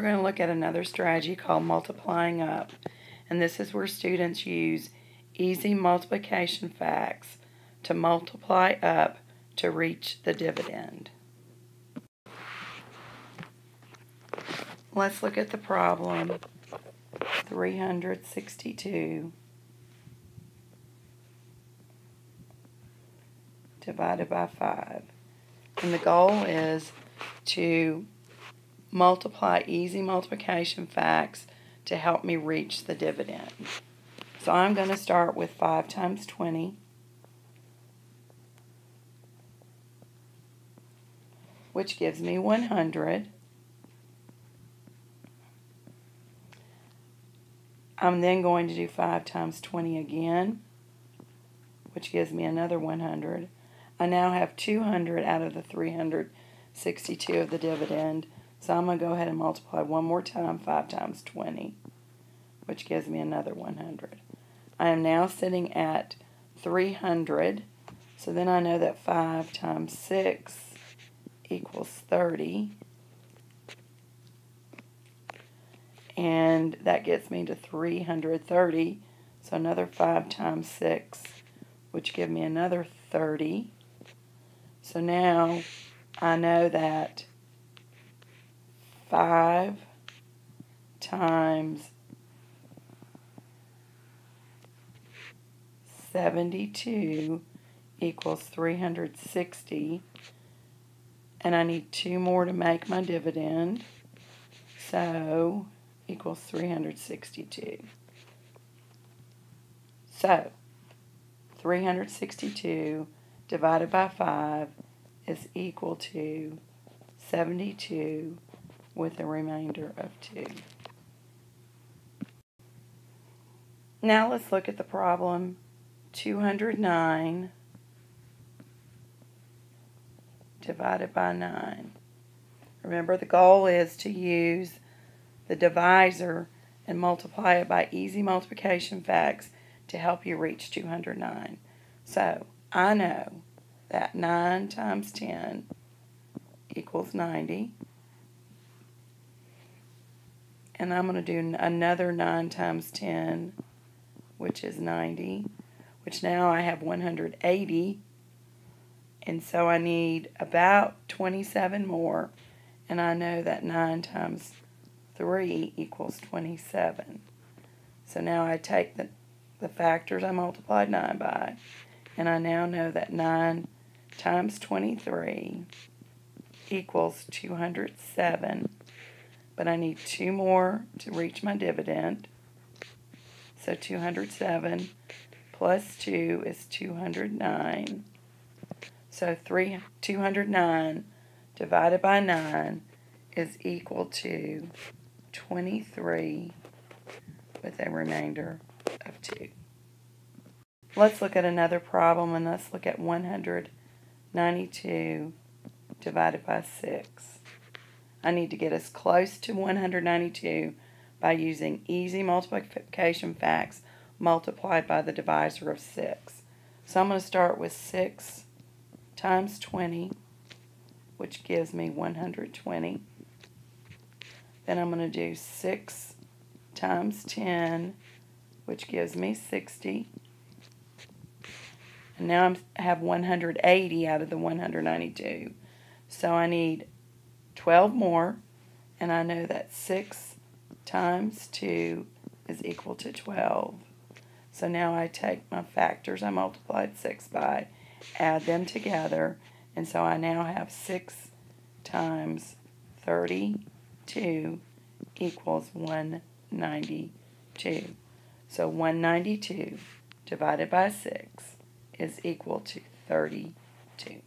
We're going to look at another strategy called multiplying up. And this is where students use easy multiplication facts to multiply up to reach the dividend. Let's look at the problem. 362 divided by 5. And the goal is to multiply easy multiplication facts to help me reach the dividend. So I'm going to start with 5 times 20. which gives me 100. I'm then going to do 5 times 20 again, which gives me another 100. I now have 200 out of the 362 of the dividend, so I'm going to go ahead and multiply one more time, 5 times 20, which gives me another 100. I am now sitting at 300, so then I know that 5 times 6 equals 30. And that gets me to 330. So another 5 times 6, which give me another 30. So now I know that 5 times 72 equals 360 and I need two more to make my dividend. So equals 362. So 362 divided by 5 is equal to 72 with a remainder of 2. Now let's look at the problem 209 divided by 9. Remember the goal is to use the divisor and multiply it by easy multiplication facts to help you reach 209. So I know that 9 times 10 equals 90. And I'm going to do another 9 times 10, which is 90, which now I have 180 and so I need about 27 more. And I know that 9 times 3 equals 27. So now I take the, the factors I multiplied 9 by, and I now know that 9 times 23 equals 207. But I need two more to reach my dividend. So 207 plus 2 is 209. So 3, 209 divided by 9 is equal to 23 with a remainder of 2. Let's look at another problem and let's look at 192 divided by 6. I need to get as close to 192 by using easy multiplication facts multiplied by the divisor of 6. So I'm going to start with 6 times 20, which gives me 120. Then I'm going to do 6 times 10, which gives me 60. And now I have 180 out of the 192. So I need 12 more, and I know that 6 times 2 is equal to 12. So now I take my factors I multiplied 6 by, add them together, and so I now have 6 times 32 equals 192. So 192 divided by 6 is equal to 32.